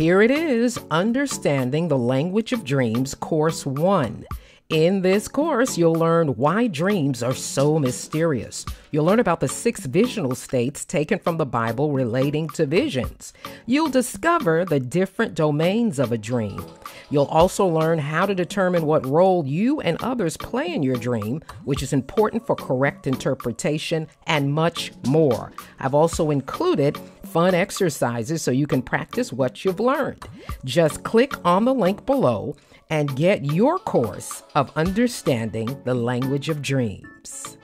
Here it is Understanding the Language of Dreams, Course 1. In this course, you'll learn why dreams are so mysterious. You'll learn about the six visional states taken from the Bible relating to visions. You'll discover the different domains of a dream. You'll also learn how to determine what role you and others play in your dream, which is important for correct interpretation, and much more. I've also included fun exercises so you can practice what you've learned. Just click on the link below and get your course of understanding the language of dreams.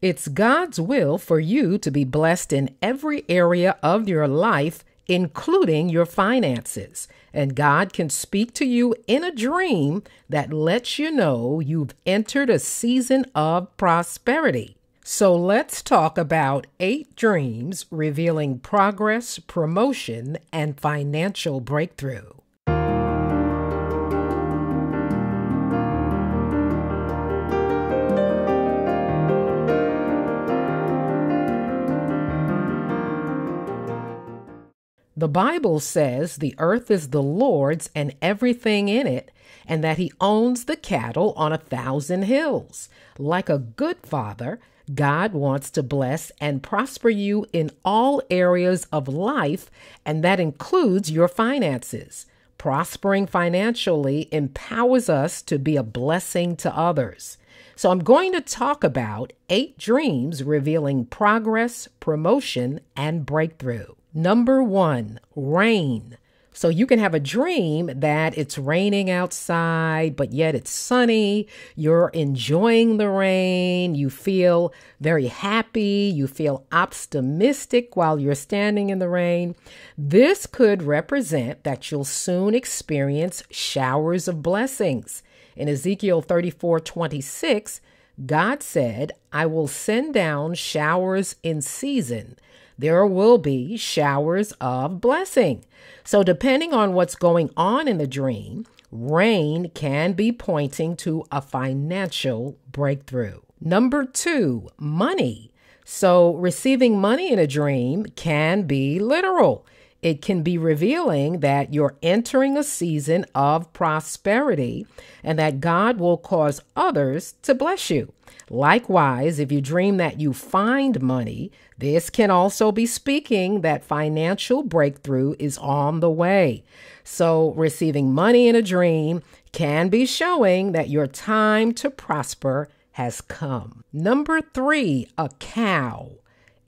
It's God's will for you to be blessed in every area of your life, including your finances. And God can speak to you in a dream that lets you know you've entered a season of prosperity. So let's talk about eight dreams revealing progress, promotion, and financial breakthrough. The Bible says the earth is the Lord's and everything in it, and that He owns the cattle on a thousand hills. Like a good father, God wants to bless and prosper you in all areas of life, and that includes your finances. Prospering financially empowers us to be a blessing to others. So, I'm going to talk about eight dreams revealing progress, promotion, and breakthrough. Number one, rain. So you can have a dream that it's raining outside, but yet it's sunny. You're enjoying the rain. You feel very happy. You feel optimistic while you're standing in the rain. This could represent that you'll soon experience showers of blessings. In Ezekiel 34 26, God said, I will send down showers in season there will be showers of blessing. So, depending on what's going on in the dream, rain can be pointing to a financial breakthrough. Number two, money. So, receiving money in a dream can be literal. It can be revealing that you're entering a season of prosperity and that God will cause others to bless you. Likewise, if you dream that you find money, this can also be speaking that financial breakthrough is on the way. So, receiving money in a dream can be showing that your time to prosper has come. Number three, a cow.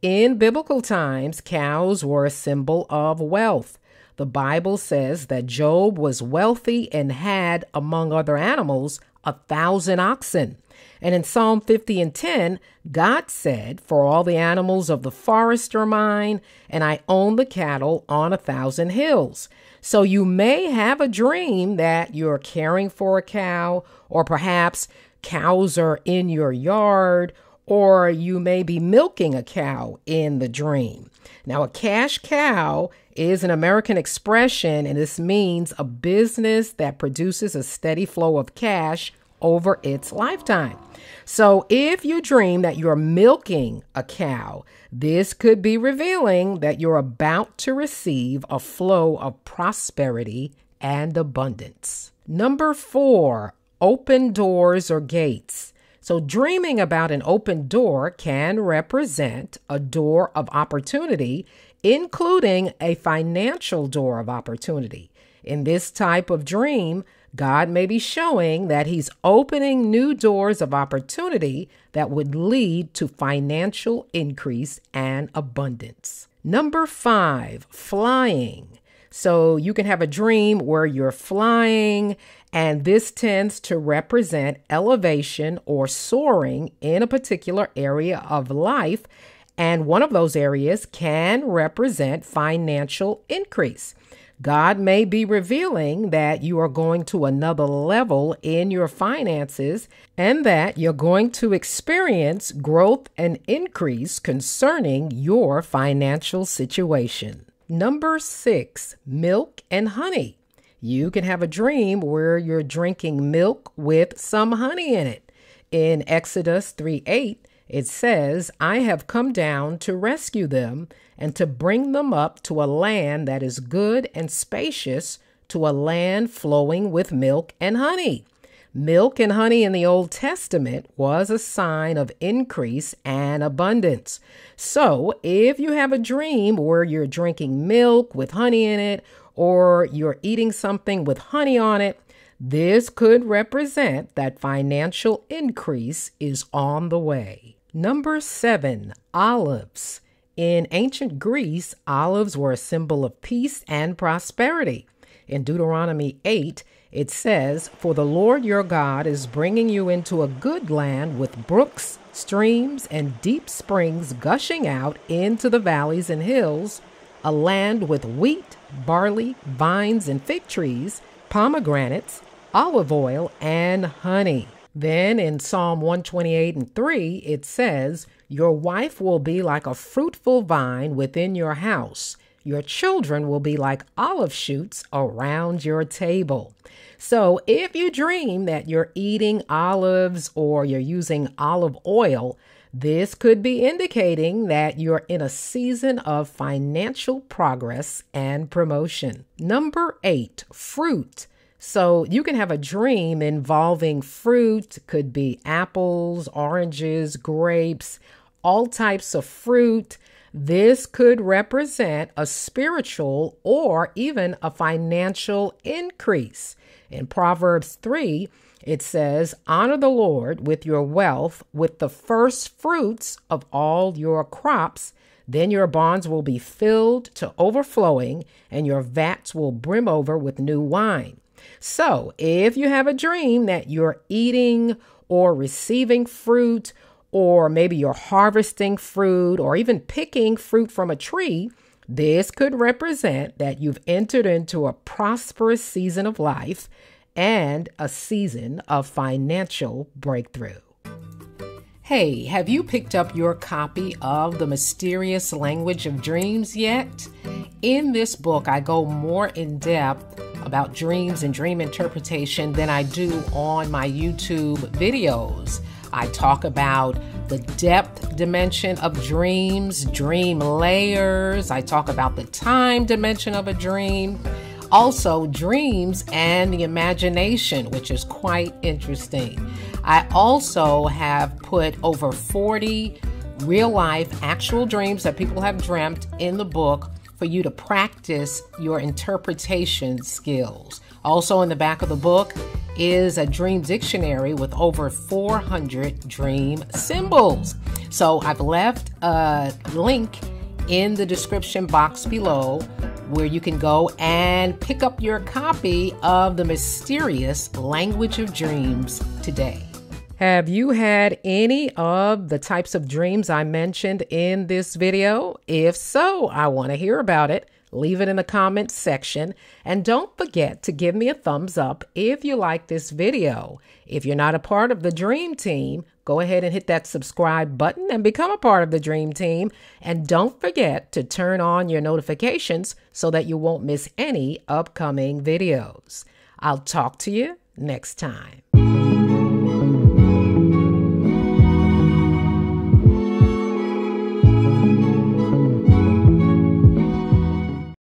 In biblical times, cows were a symbol of wealth. The Bible says that Job was wealthy and had, among other animals, a thousand oxen. And in Psalm 50 and 10, God said, For all the animals of the forest are mine, and I own the cattle on a thousand hills. So you may have a dream that you're caring for a cow, or perhaps cows are in your yard, or you may be milking a cow in the dream. Now, a cash cow is an American expression, and this means a business that produces a steady flow of cash over its lifetime. So, if you dream that you're milking a cow, this could be revealing that you're about to receive a flow of prosperity and abundance. Number four, open doors or gates. So, dreaming about an open door can represent a door of opportunity, including a financial door of opportunity. In this type of dream, God may be showing that He's opening new doors of opportunity that would lead to financial increase and abundance. Number five, flying. So you can have a dream where you're flying and this tends to represent elevation or soaring in a particular area of life. And one of those areas can represent financial increase. God may be revealing that you are going to another level in your finances and that you're going to experience growth and increase concerning your financial situation. Number six, milk and honey. You can have a dream where you're drinking milk with some honey in it. In Exodus 3 8, It says, I have come down to rescue them and to bring them up to a land that is good and spacious, to a land flowing with milk and honey. Milk and honey in the Old Testament was a sign of increase and abundance. So, if you have a dream where you're drinking milk with honey in it, or you're eating something with honey on it, this could represent that financial increase is on the way. Number seven, olives. In ancient Greece, olives were a symbol of peace and prosperity. In Deuteronomy 8, it says, For the Lord your God is bringing you into a good land with brooks, streams, and deep springs gushing out into the valleys and hills, a land with wheat, barley, vines, and fig trees, pomegranates, olive oil, and honey. Then in Psalm 128 and 3, it says, Your wife will be like a fruitful vine within your house. Your children will be like olive shoots around your table. So if you dream that you're eating olives or you're using olive oil, this could be indicating that you're in a season of financial progress and promotion. Number eight, fruit. So you can have a dream involving fruit, could be apples, oranges, grapes, all types of fruit. This could represent a spiritual or even a financial increase. In Proverbs 3, it says, Honor the Lord with your wealth, with the first fruits of all your crops. Then your barns will be filled to overflowing, and your vats will brim over with new wine. So, if you have a dream that you're eating or receiving fruit, or maybe you're harvesting fruit, or even picking fruit from a tree, this could represent that you've entered into a prosperous season of life and a season of financial breakthrough. Hey, have you picked up your copy of The Mysterious Language of Dreams yet? In this book, I go more in depth about dreams and dream interpretation than I do on my YouTube videos. I talk about the depth dimension of dreams, dream layers. I talk about the time dimension of a dream. Also, dreams and the imagination, which is quite interesting. I also have put over 40 real life, actual dreams that people have dreamt in the book for you to practice your interpretation skills. Also, in the back of the book is a dream dictionary with over 400 dream symbols. So, I've left a link in the description box below where you can go and pick up your copy of The Mysterious Language of Dreams today. Have you had any of the types of dreams I mentioned in this video? If so, I want to hear about it. Leave it in the comments section. And don't forget to give me a thumbs up if you like this video. If you're not a part of the Dream Team, go ahead and hit that subscribe button and become a part of the Dream Team. And don't forget to turn on your notifications so that you won't miss any upcoming videos. I'll talk to you next time.